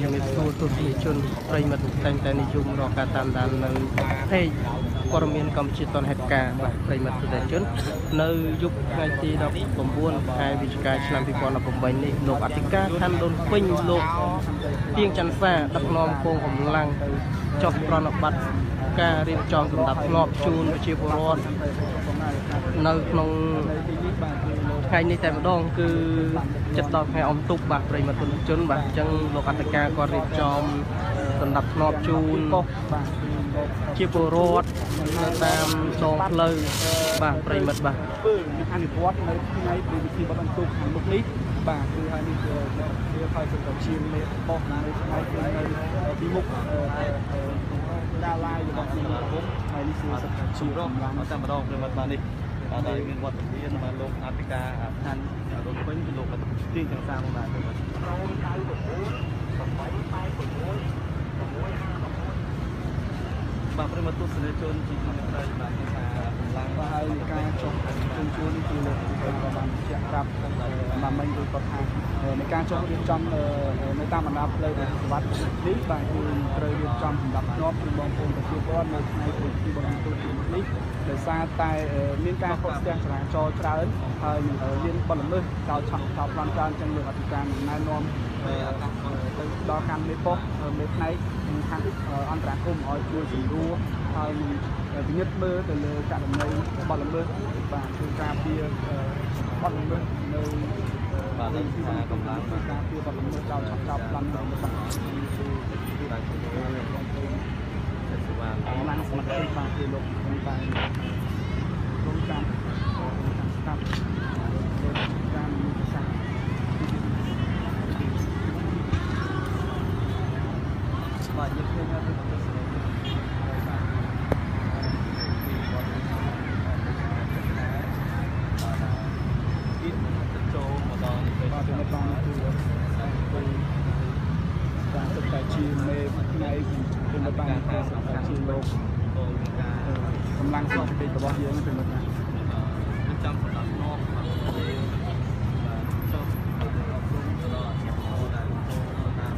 ជំរាបសួរទស្សនិកជនប្រិយមិត្តតែងតែនិយមរកការតាមដាននៅเพจព័ត៌មានកម្ពុជាតនហេតុការណ៍បាទប្រិយមិត្តទស្សនិកជន នៅយប់ថ្ងៃទី19ខែវិច្ឆិកាឆ្នាំ2018នេះលោកអធិការខណ្ឌដូនពេញលោកទៀងច័ន្ទសាដឹកនាំកងកម្លាំងចុះប្រណិប័តការរៀបចំសម្ដាប់ធ្នាប់ជូនប្រជាពលរដ្ឋនៅក្នុង ថ្ងៃនេះតែម្ដងគឺចិត្តដល់ថ្ងៃអុំទុកបាទប្រិយមិត្តជនជនបាទអញ្ចឹងលោកអត្តការគាត់រៀបចំសម្ដាប់ធ្នាប់ជូនបាទជាពលរដ្ឋនៅតាមដងផ្លូវបាទប្រិយមិត្តបាទធ្វើអនុវត្តនៅថ្ងៃពីវិធីបត់អន្ទុកខាងមុខនេះបាទគឺហើយនេះគឺវាហើយសម្រាប់ជាមេបោះនៅថ្ងៃនៅពីមុខដាឡាយរបស់ខ្ញុំខ្ញុំហើយនេះគឺសម្រាប់ជាររងងឡើងតែម្ដងព្រមបាទនេះ បាទហើយមានវត្តមានបាទលោកអធិការឋានរត់វិញគឺលោកទីចង្សាផងដែរបាទបាទប្រិមត្តទស្សនិកជនជាក្នុងក្រៅបាទថាកម្លាំងបាទហើយការចុះជូនជួននេះគឺលោកក៏បានជាក់ប្រាប់តាមមិញគឺគាត់ថា ในការចុះរៀបចំនៅតាមបណ្ដាផ្លូវដែលសុវត្ថិនេះបាទគឺត្រូវរៀបចំសម្រាប់ធ្នាប់គឺបងប្អូនប្រជាពលរដ្ឋនៅថ្ងៃទីបរិទូតនេះដោយសារតែមានការកកស្ទះចរាចរណ៍ច្រើនហើយមានបទល្មើសចោលឆក់ចោលប្លន់ច្រើនចឹងលោកអធិការណែនាំ ទៅដល់កម្មមេប៉ុស្តិ៍មេផ្នែកខាងអន្តរកម្មឲ្យជួយសម្រួលហើយពិនិត្យមើលទៅលើករណីបទល្មើសបាទគឺការពារបទល្មើសនៅបាទនេះថាកម្លាំងបាទការពារបទល្មើសចោលឆក់ចោលប្លន់នៅបាទតែជួយសេវាកម្លាំងសមត្ថកិច្ចបាទគឺលោកខ្ញុំតែរងចាំស្ដាប់ការមានសាស្ត្រ បាទយើងឃើញថាទស្សនិកជនបាទពីវត្តមានបាទគៀនចូលមកដល់នេះទៅ បាទពីមកដល់គឺគឺការទឹកតែជាមេផ្នែក ពីមកដល់ការសម្រាប់ជាលោកចូលការកម្លាំងសមត្ថកិច្ចរបស់យើងពីមកដល់រៀបចំសម្រាប់នំបាទចុះអប់រំដល់ជាពលរដ្ឋដែលចូលតាម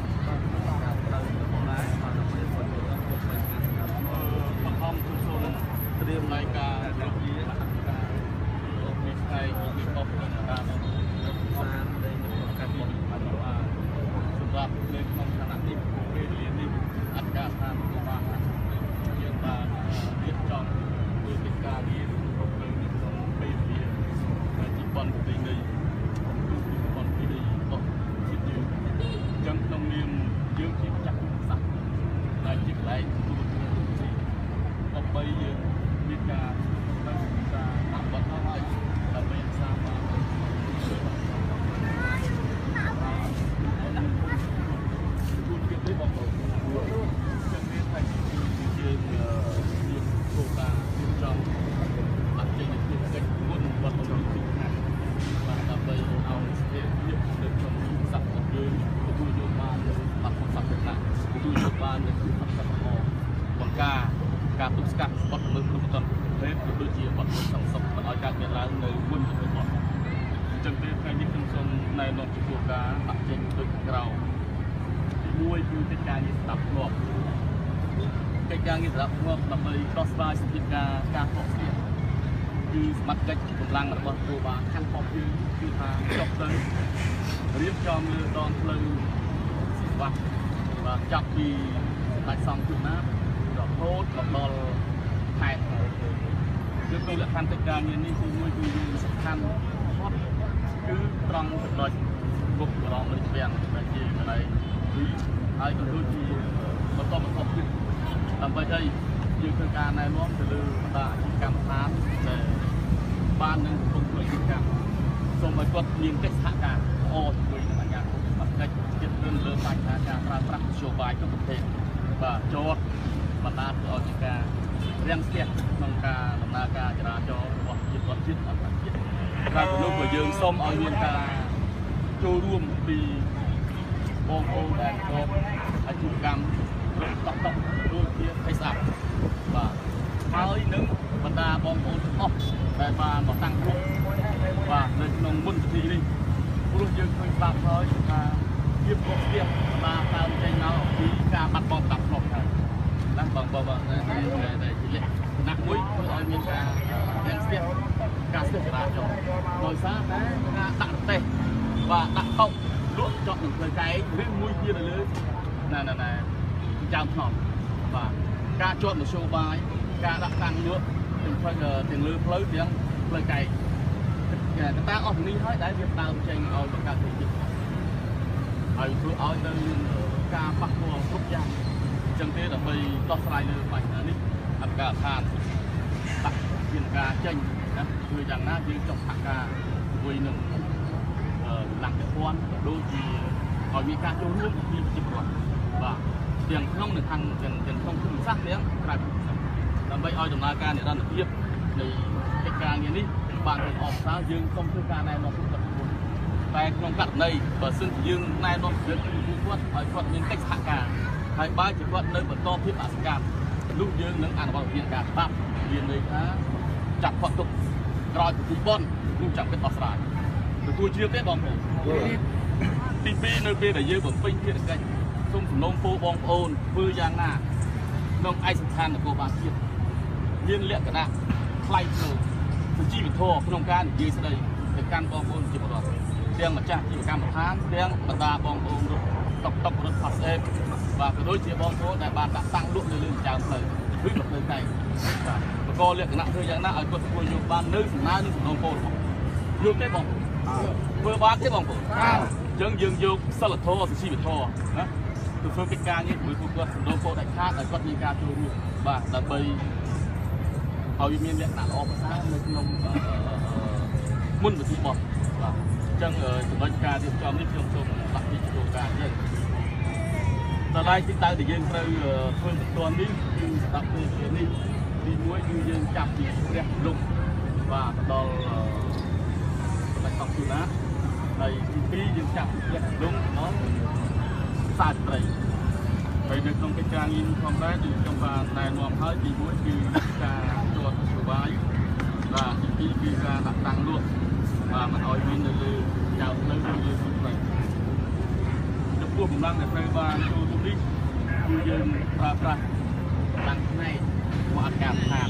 ការផ្លូវរបស់ដែរបាទដើម្បីគាត់ទៅដល់ពុទ្ធសាសនាសម្រាប់បង្ខំជួនសូនត្រៀមរយការដែលជាការលោកមានថ្ងៃពីអបតាមសានដែលកាត់មកបានថាសម្រាប់នៅក្នុងឋានៈនេះពេលវេលានេះអត្តការឋានរបស់យើងបានរៀបចំធ្វើកិច្ចការងាររបស់យើងនៅក្នុងពេលវេលាជីវ័នប្រពៃណីគឺជីវ័នប្រពៃណីរបស់ជាតិយើងអញ្ចឹងក្នុងនាមយើងជាម្ចាស់ភូមិសាស្ត្រដែលជាកន្លែងទទួលស្គាល់ទីដើម្បីយើងមានការទៅការអនុវត្តឲ្យដើម្បីរក្សាបានជួនទៀតនេះបងប្អូនចឹងមានតែជាយើង យើងគោលការណ៍រៀបចំបាត់ចេញពីកិច្ចមុនវត្តមានទីខាងបាទដើម្បីឲ្យស្ថិរភាពនៅក្នុងសង្គមយើងទទួលយកបាននៅបាត់សង្គមណាទទួលយកបាននៅក្នុងសង្គមបង្ការការទប់ស្កាត់បទល្មើសគ្រប់តនប្រភេទក៏ដូចជាបទល្មើសសង្សឹកមិនឲ្យកើតមានឡើងនៅមុនជំនាន់បទអញ្ចឹងពេលថ្ងៃនេះខ្ញុំសូមណែនាំចំពោះការដាក់ចេញដូចក្រោមទីមួយគឺកិច្ចការងារស្ដាប់ធ្នាប់កិច្ចការ ងារស្ដាប់ធ្នាប់ដើម្បីដោះស្រាយស្ថានភាពការខកស្ទះគឺសមត្ថកិច្ចកម្លាំងរបស់គូបាលខណ្ឌរបស់យើងគឺថាចុះទៅរៀបចំលើដងផ្លូវសិវៈបាទចាប់ពីស្ដេចសង្ឃជួនណារហូតមកដល់ខេត្តគឺក្នុងលក្ខខណ្ឌកិច្ចការងារនេះគឺមួយគឺយើងសំខាន់បំផុតគឺត្រង់ចំណុចគុកបរមរាជវាំងដែលជាកន្លែងទីហើយក៏ដូចជាបន្តបន្តទៀត ដើម្បីឲ្យយើងធ្វើការណែនាំទៅលើបណ្ដាអាជីវកម្មដ្ឋានដែលបាននឹងកំពុងធ្វើអាជីវកម្មសូមឲ្យគាត់មានកិច្ចសហការល្អជាមួយនឹងអាជ្ញាធរសមត្ថកិច្ចចិត្តលើលើបញ្ហាការប្រើប្រាស់នយោបាយគ្រប់ប្រភេទបាទជាប់បណ្ដាធ្វើឲ្យការរាំងស្ទះក្នុងការដំណើរការចរាចរណ៍របស់ជាតិរដ្ឋជាតិអន្តរជាតិក្រៅពីនោះក៏យើងសូមឲ្យមានការចូលរួមពីបងប្អូនដែលប្រកបអាជីវកម្មគ្រប់តក់តក់ដូចជា FaceApp បាទហើយនឹង បណ្ដាបងប្អូនទាំងអស់ដែលបានមកតាំងខ្លួនបាទនៅក្នុងមុនពិធីនេះព្រោះយើងឃើញស្ដាប់ហើយថាភាពកកស្ទះបណ្ដាដើមចេញការបាត់បង់តាមផ្លូវហើយណាបងបងបងតែតែជាលក្ខណៈមួយធ្វើឲ្យមានការទាំងស្ទះការស្ទះចរាចរណ៍ដោយសារតែការដាក់ប្រទេសបាទដាក់តុកលក់ចប់នឹងផ្លូវកែងឬមួយទៀតនៅលើណាណាណាចៅភ្នំបាទការជាប់មធ្យោបាយការដាក់តាំងលក់ទាំង ផ្លូវទាំងលើផ្លូវទាំងផ្លូវកែងកត្តាអស់នេះហើយដែលវាដើមចេញឲ្យបង្កើតវិជាហើយធ្វើឲ្យនៅការប៉ះពាល់គ្រប់យ៉ាងអញ្ចឹងទេដើម្បីដោះស្រាយលើបញ្ហានេះអន្តរឋានដាក់ជាការចេញណាគឺយ៉ាងណាយើងចុះសហការជាមួយនឹងកម្លាំងពាក់ព័ន្ធក៏ដូចជាឲ្យមានការចូលរួមពីប្រជាពលរដ្ឋបាទទាំងក្នុងនិងខាងទាំងទាំងក្នុងភូមិសាស្ត្រទាំងក្រៅភូមិសាស្ត្រ ដើម្បីឲ្យដំណើរការនិរន្តរភាពនៃកិច្ចការងារនេះបានទៅអបសារយើងសូមធ្វើការណែនាំពួកគាត់មួយតែក្នុងករណីបើសិនជាយើងណែនាំពីពួកគាត់ឲ្យគាត់មានកិច្ចសហការហើយបើជាគាត់នៅបន្តភាពអសកម្មនោះយើងនឹងអនុវត្តវិធានការច្បាប់មានន័យថាចាប់គាត់ទុកក្រោយពិធីបុណ្យនោះចាំគិតដោះស្រាយទទួលជ្រាបទេបងប្អូនទី2នៅពេលដែលយើងបំពេញភារកិច្ចសូមសំណូមពរបងប្អូនធ្វើយ៉ាងណាក្នុងឯកសណ្ឋាននគរបាលជាតិ មានលក្ខណៈថ្លៃថ្នូរសុជីវធម៌ក្នុងការនិយាយស្ដីទៅកាន់បងប្អូនជាពលរដ្ឋទាំងម្ចាស់ជីវកម្មដ្ឋានទាំងបណ្ដាបងប្អូនរត់តុកតុករត់ផាសអេបបាទក៏ដូចជាបងប្អូនដែលបានដាក់តាំងលក់នៅលើចៅផ្លូវឬនៅផ្លូវតែបាទបកលក្ខណៈធ្វើយ៉ាងណាឲ្យគាត់ធ្វើយកបាននៅសំណើនឹងសំណងពលរបស់យកទេបងប្អូនធ្វើបានទេបងប្អូនអញ្ចឹងយើងយកសិលធម៌សុជីវធម៌ណាទៅធ្វើកិច្ចការនេះជាមួយពួកគាត់សំណងពលដាច់ខាតឲ្យគាត់មានការចូលរួមបាទដើម្បី ឲ្យមានលក្ខណៈល្អប្រសើរនៅក្នុងមុនវិធីបោះបាទអញ្ចឹងចំណុចការរៀបចំនេះខ្ញុំសូមដាក់ពីចូលការអញ្ចឹងដល់ហើយទីតៅដែលយើងត្រូវធ្វើបន្ទាន់នេះគឺស្ដាប់ពេលនេះទី1គឺយើងចាប់ពីព្រះលុកបាទទៅដល់សម្ដេចអង្គជួណាហើយទី2យើងចាប់ពីព្រះលុកដល់សាស្ត្រីហើយនៅក្នុងកិច្ចការងារផងដែរគឺខ្ញុំបានណែនាំហើយទី1គឺការជា ប់សុបាយបាទទី2គឺការដាក់តាំងលក់បាទមិនឲ្យមាននៅលើចៅផ្លូវឬលើផ្លូវចំពោះកម្លាំងដែលត្រូវបានចូលរួមនេះគឺយើងប្រើប្រាស់កម្លាំងផ្នែកមកអត់ការឋាន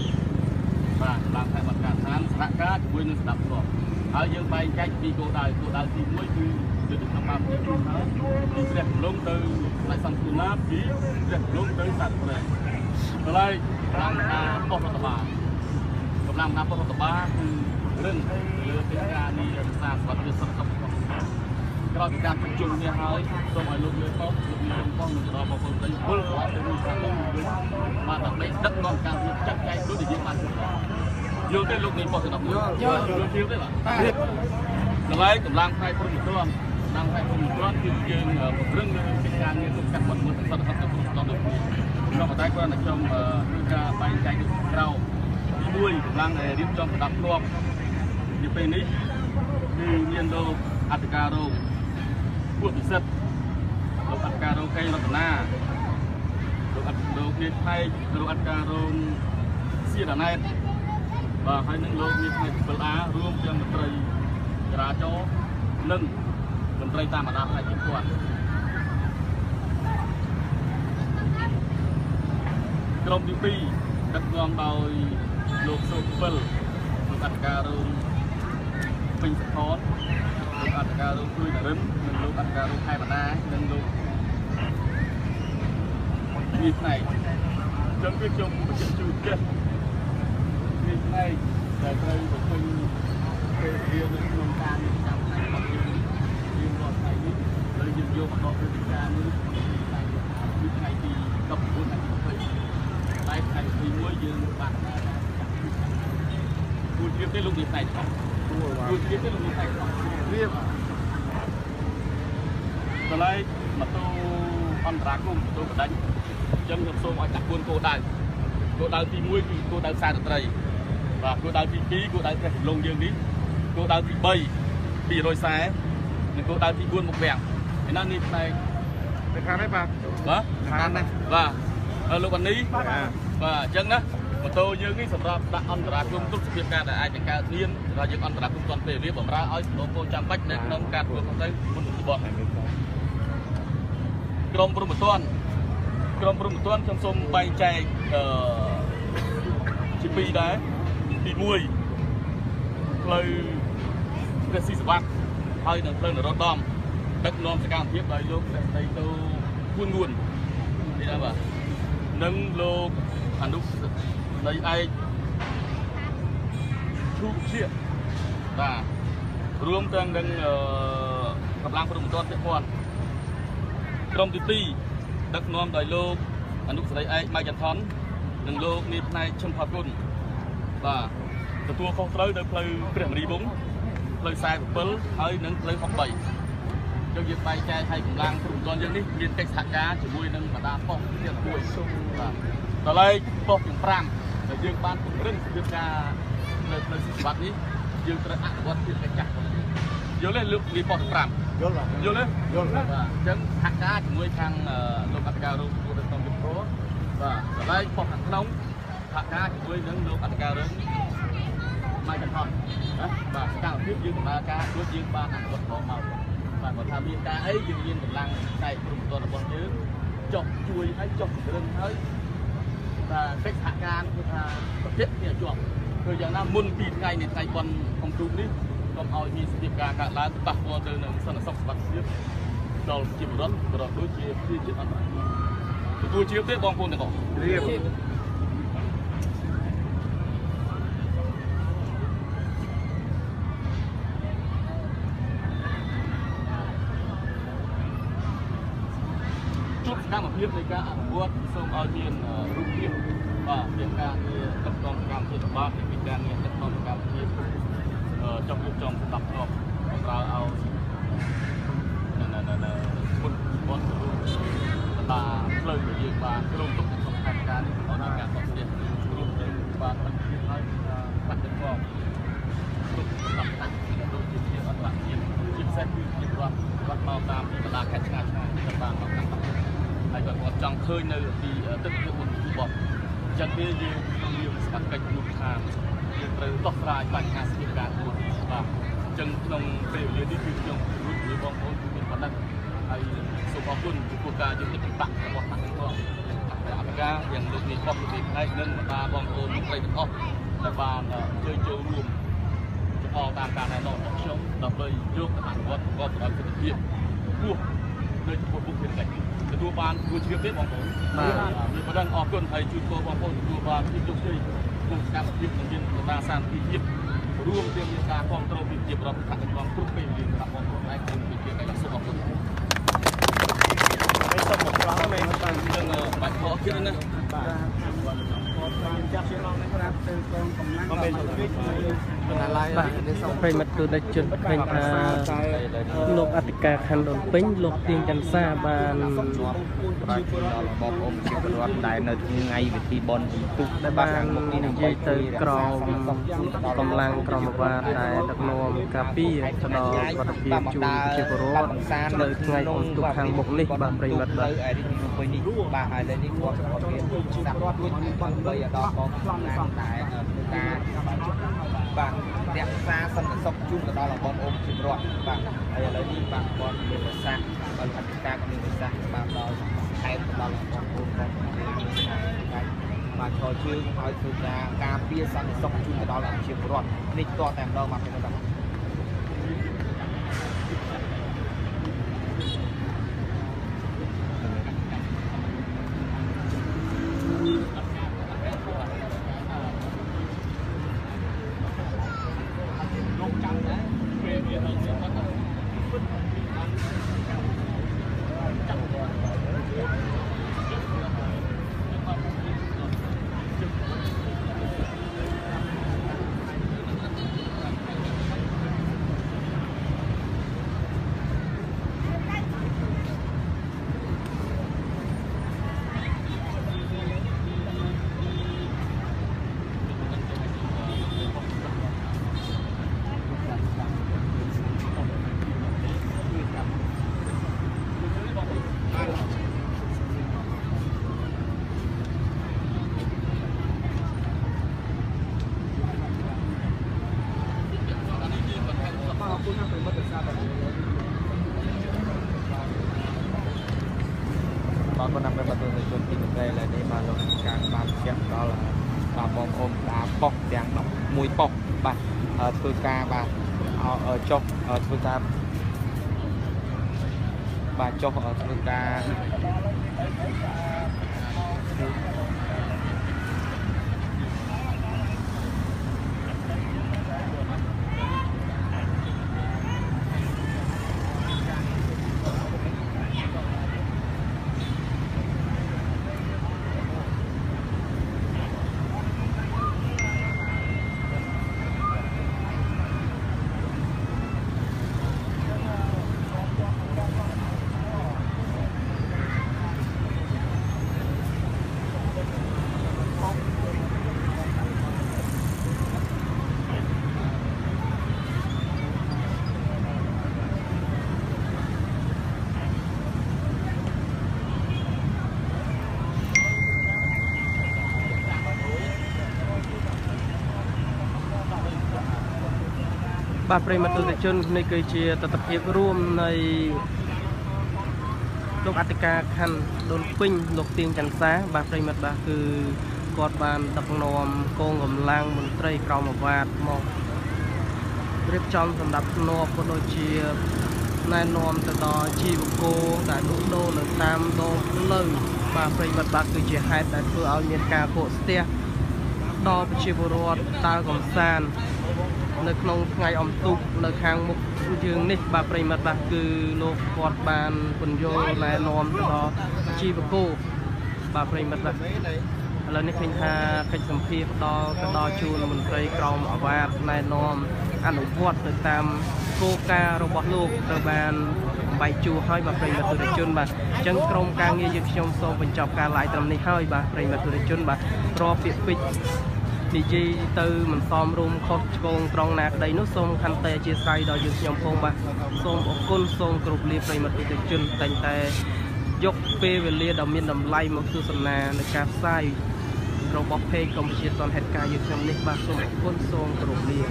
បាទកម្លាំងផ្នែកមកការឋានសហការជាមួយនឹងស្ដាប់ធ្នាប់ហើយយើងបែងចែកពីគោលដៅគោលដៅទី1គឺគឺក្នុងបានទី2ហើយពីព្រះគំលងទៅផ្នែកសង្គមណាពីព្រះគំលងទៅសាស្ត្រប្រែដល់ហើយកម្លាំងការប៉ុស្តិ៍រដ្ឋបាល កម្លាំងការប៉ុស្តិ៍រដ្ឋបាលគឺរឹងលើកិច្ចការនេះរក្សាសុខភាពសុខភាពក្រោយពីការប្រជុំនេះហើយសូមឲ្យលោកលើកបោកលោកមានចំពោះនឹងដល់បងប្អូនទាំងពលរដ្ឋទៅមួយខាងនោះបានដើម្បីដឹកនាំការងារចាត់ចែងដូចដែលយើងបានយល់ទេលោកនេះប៉ុស្តិ៍ដល់យល់យល់យល់ទេបាទកន្លែងកម្លាំងផ្នែកព្រំប្រទានកម្លាំងផ្នែកព្រំប្រទានគឺយើងពង្រឹងនៅកិច្ចការងារក្នុងការបាត់មើលសន្តិសុខទៅគ្រប់ដល់ដូចគ្នាក្នុងតែគាត់តែខ្ញុំធ្វើការបែងចែកក្រៅ ទី1កម្លាំងដែលរៀបចំប្រដាប់ធ្នាប់នៅពេលនេះគឺមានលោកអធិការរងពុទ្ធពិសិដ្ឋលោកអធិការរងកេងរតនាលោកអធិការរងនេះផ្នែកលោកអធិការរងសៀដាណែតបាទហើយនឹងលោកមានផ្នែក 7 A រួមទាំងមន្ត្រីចរាចរណ៍និងមន្ត្រីតាមបណ្ដាផ្នែកជាគាត់ក្រុមទី2ដឹកនាំដោយ លោកសូពិលលោកអធិការរងពេញសផតលោកអធិការរងជួយនរិននិងលោកអធិការរងខេបណ្ដានិងលោកមានផ្នែកចឹងគឺខ្ញុំបញ្ជាក់ជូនចិត្តមានផ្នែកដែលត្រូវបំពេញពេលវេលានៅក្នុងការងារចាំថ្ងៃរបស់យើងយើងរាល់ថ្ងៃនេះហើយយើងយកមកដកព្រឹត្តិការណ៍នេះពីថ្ងៃទី19ថ្ងៃទី20តែថ្ងៃទី1យើងបានបានគូជ្រាប ទេលោកនេះផ្នែករបស់គូជ្រាបទេលោកនេះផ្នែករបស់ជ្រាបកន្លែងម៉ូតូអន្តរាគមន៍ម៉ូតូបដាច់អញ្ចឹងខ្ញុំសូមឲ្យដាក់4គោលដៅគោលដៅទី1គឺគោលដៅខ្សែតត្រីបាទគោលដៅទី2គោលដៅព្រះកំឡុងយើងនេះគោលដៅទី3 240និងគោលដៅទី4មុខវាំងឯណានេះផ្នែកទៅខាងនេះបាទបាទខាងនេះបាទហើយលោកបាននេះបាទអញ្ចឹងណា ម៉ូតូយើងនេះសម្រាប់ដាក់អន្តរាគមន៍គ្រប់សភាពការដែលអាចនឹងកើតមានដល់យើងអន្តរាគមន៍ទាន់ពេលវេលាបំរើឲ្យលោកកូនចាំបាច់នៅក្នុងការធ្វើទៅមុនពិធីបុណ្យក្រុមព្រំប្រទានក្រុមព្រំប្រទានខ្ញុំសូមបែងចែកអឺជាពីរដែរទី1ផ្លូវព្រះស៊ីសវ័តហើយនិងផ្លូវនរោត្តមដឹកនាំសកម្មភាពដោយលោកព្រះស្ដីទៅគួនងួននេះណាបាទនិងលោកអនុ នៃឯកឈូជាបាទរួមទាំងនឹងអឺកម្លាំងព្រំប្រទានពាក់ព័ន្ធក្រុមទី2ដឹកនាំដោយលោកអនុស្រីឯកម៉ៃចន្ទថននិងលោកនាយផ្នែកឈឹមផាគុណបាទទទួលខុសត្រូវនៅផ្លូវព្រះមរីវង្សផ្លូវ47ហើយនិងផ្លូវ63យើងយើងបែងចែកឲ្យកម្លាំងព្រំប្រទានយើងនេះមានកិច្ចសហការជាមួយនឹងបណ្ដាប៉ុស្តិ៍ទៀតមួយបាទដល់ហើយប៉ុស្តិ៍ទាំង5 ដែលយើងបានពង្រឹងពីការលើផ្លូវសិទ្ធិវត្តនេះយើងត្រូវអនុវត្តភាពកិច្ចចាស់យល់ទេលើកនេះប៉ុស្តិ៍ទាំង5យល់បាទយល់ទេយល់បាទអញ្ចឹងសហការជាមួយខាងអឺលោកអធិការរងទទួលរដ្ឋមន្ត្រីបាទកន្លែងប៉ុស្តិ៍ខាងក្នុងសហការជាមួយនឹងលោកអធិការរងមកចន្ទថនណាបាទសកម្មភាពយើងដំណើរការដូចយើងបានអនុវត្តផងមកបាទបើថាមានការអីយើងមានកម្លាំងផ្នែកព្រំប្រទានរបស់យើងចុះជួយឲ្យចុះពង្រឹងហើយថា កិច្ចសហការគឺថាប្រតិបត្តិជាប់គឺយ៉ាងណាមុនពីថ្ងៃនៃថ្ងៃបន់កំទូកនេះកុំឲ្យមានសភាពការកើតឡើងប៉ះពាល់ទៅនឹងសន្តិសុខសុវត្ថិភាពដល់ជីវរដ្ឋក៏ដូចជាប្រជាជាតិអន្តរជាតិទទួលជាទេបងប្អូនទាំងអស់រៀបជួបសកម្មភាពនៃការអនុវត្តសូមឲ្យមានរូប ភាពបាទមានការងារដឹកនាំកម្មវិធីរបស់មានការងារដឹកនាំកម្មវិធីចុះយកចំសម្រាប់គ្របបំរើឲ្យនៅនៅនៅមុនមុនតាផ្លូវដែលយើងបានក្រុមទុកក្នុងផែនការនេះឲ្យមានការតបស្នះរួមទាំងបានបិទភាពឲ្យបាត់ទឹកផងទុកសម្រាប់តាដូចជាជាអន្តរជាតិជាពិសេសគឺជារដ្ឋគាត់មកតាមពីបណ្ដាខេត្តឆ្ងាយឆ្ងាយគាត់បានមកតាមហើយគាត់គាត់ចង់ឃើញនៅពីទឹកវាមុនពីបត់អញ្ចឹងវាយើងយើងស្កាត់កិច្ចនោះខាងយើងត្រូវដោះស្រាយបញ្ហាស្ថានភាពមួយបាទអញ្ចឹងក្នុងពេលវេលានេះគឺខ្ញុំរួចជាមួយបងប្អូនគឺមានប៉ុណ្ណឹងហើយសូមអរគុណចំពោះការយកចិត្តទុកដាក់របស់បាក់ទាំងអស់ហើយអធិ ការយ៉ាងលោកនេះបោះលោកនេះផ្នែកនិងបណ្ដាបងប្អូនមន្ត្រីទាំងអស់ដែលបានអញ្ជើញចូលរួមអរតាមការណែនាំរបស់ខ្ញុំដើម្បីយកទៅអនុវត្តប្រកបដោយប្រសិទ្ធភាពខ្ពស់នៅចំពោះបុគ្គលិកទទួលបានជួយជ្រាបទេបងប្អូនបាទមានប៉ុណ្ណឹងអរគុណហើយជួយពលបងប្អូនទទួលបានភាពជោគជ័យក្នុងសកម្មភាពនិងមានបណ្ដាសាមគ្គីភាពរួមទាំងមានការគ្រប់គ្រងពីជារដ្ឋាភិបាលគ្រប់ពេលវេលាសម្រាប់បងប្អូនឯងខ្ញុំជាកិច្ចសូមអរគុណហើយ សូមមកប្រងមែនបាទយើងបាច់ខកទៀតណាបាទចាស់ជាឡងនេះប្រាប់ទៅកងកម្លាំង បាទប្រិមិត្តទូតជនឃើញថាលោកអធិការខណ្ឌដូនពេញលោកទៀងច័ន្ទសាបានប្រាជ្ញាដល់បងប្អូនជាពលរដ្ឋដែលនៅថ្ងៃវិធីបន់ទុកដែលបាននិយាយទៅក្រមកម្លាំងក្រមអាវ៉ាដែលដឹកនាំការពារទៅដល់សុខភាពជូនជាពលរដ្ឋនៅថ្ងៃអន្ទុកខាងមុខនេះបាទប្រិមិត្តបាទឯនេះក្នុងពេលនេះបាទហើយលើនេះគាត់គាត់មានដាក់រដ្ឋរួចដើម្បីដល់បងប្អូនដែលដែលធ្វើការបាទរក្សាសន្តិសុខជូនទៅដល់បងប្អូនជាពលរដ្ឋបាទហើយឥឡូវនេះបាទគាត់មានប្រសាសន៍បើអធិការក៏មានប្រសាសន៍បាទដល់ខេត្តទៅដល់បងប្អូនផងបាទឈរជើងឲ្យធ្វើការការពារសន្តិសុខជូនទៅដល់ប្រជាពលរដ្ឋនេះតតែម្ដងបាទខ្ញុំបាទ អ អរគុណណាស់បាទទូទៅជនទីមេត្រីឥឡូវនេះបាទលោកការបានជែកដល់បាទបងប្អូនដាប៉ុកទាំង11ប៉ុកបាទ ធ្វើការបាទចុះធ្វើការបាទចុះធ្វើការ បាទប្រិមត្តទស្សនិកជននេះគឺជាទស្សនវិជ្ជារួមនៃលោកអធិការខណ្ឌដូនពេញលោកទៀងច័ន្ទសាបាទប្រិមត្តបាទគឺគាត់បានដឹកនាំកងកម្លាំងមន្ត្រីក្រមអាវ៉ាតមករៀបចំសម្រាប់ធ្នាប់ក៏ដូចជាណែនាំទៅដល់ជីវករដែលលក់ដូរនៅតាមដងផ្លូវបាទប្រិមត្តបាទគឺជាហេតុដែលធ្វើឲ្យមានការកកស្ទះដល់ប្រជាពលរដ្ឋដើរកំសាន្ត នៅក្នុងថ្ងៃអំទូកនៅខាងមុខយើងនេះបាទប្រិមិត្តបាទគឺលោកគាត់បានពន្យល់ណែនាំទៅដល់ជីវករបាទប្រិមិត្តបាទឥឡូវនេះឃើញថាកិច្ចសម្ភារផ្ដល់ទៅដល់ជួនមន្ត្រីក្រមអាវ៉ាតណែនាំអនុវត្តទៅតាមគោលការណ៍របស់លោកត្រូវបានបែកជួរហើយបាទប្រិមិត្តទុរជនបាទអញ្ចឹងក្រុមការងារយើងខ្ញុំសូមបញ្ចប់ការ live ត្រឹមនេះហើយបាទប្រិមិត្តទុរជនបាទរកពាក្យពេចន៍ និយាយទៅមិនសមរម្យខុសឆ្គងត្រង់ណាក្តីនោះសូមខន្តីអធិស្ឋានដល់យើងខ្ញុំផងបាទសូមអរគុណសូមគោរពលាប្រិមត្តទស្សនិកជនតែងតែយកពេលវេលាដ៏មានតម្លៃមកទស្សនានៃការផ្សាយរបស់ពេកកម្ពុជាតនហេតុការណ៍យើងខ្ញុំនេះបាទសូមអរគុណសូមគោរពលា